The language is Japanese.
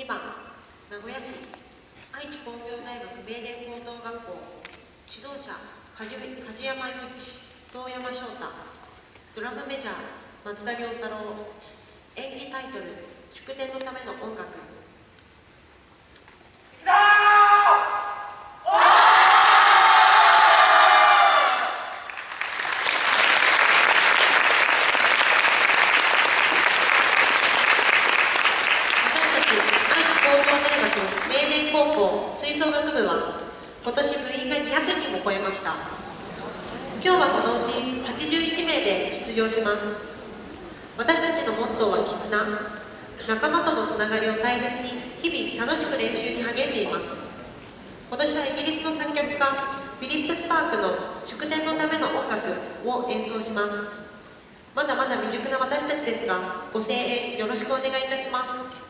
2番名古屋市愛知工業大学名電高等学校指導者梶梶山雄一遠山翔太ドラムメジャー松田良太郎。演技タイトル祝典のための音楽私たち愛知工業大学名電吹奏楽部は今年部員が200人を超えました。今日はそのうち81名で出場します。私たちのモットーは絆。仲間とのつながりを大切に日々楽しく練習に励んでいます。今年はイギリスの作曲家フィリップ・スパークの祝典のための音楽を演奏します。まだまだ未熟な私たちですがご声援よろしくお願いいたします。